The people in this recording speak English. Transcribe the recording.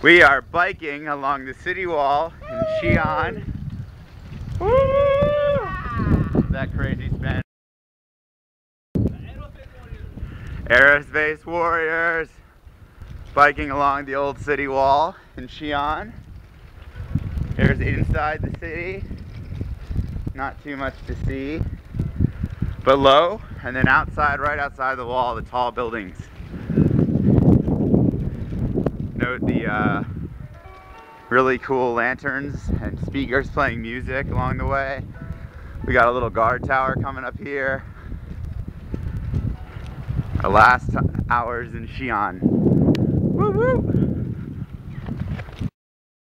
We are biking along the city wall in Xi'an. That crazy Spanish. Aerospace warriors biking along the old city wall in Xi'an. Here's inside the city. Not too much to see. But low, and then outside, right outside the wall, the tall buildings. Note the uh, really cool lanterns and speakers playing music along the way. We got a little guard tower coming up here. Our last hours in Xi'an. Woo woo!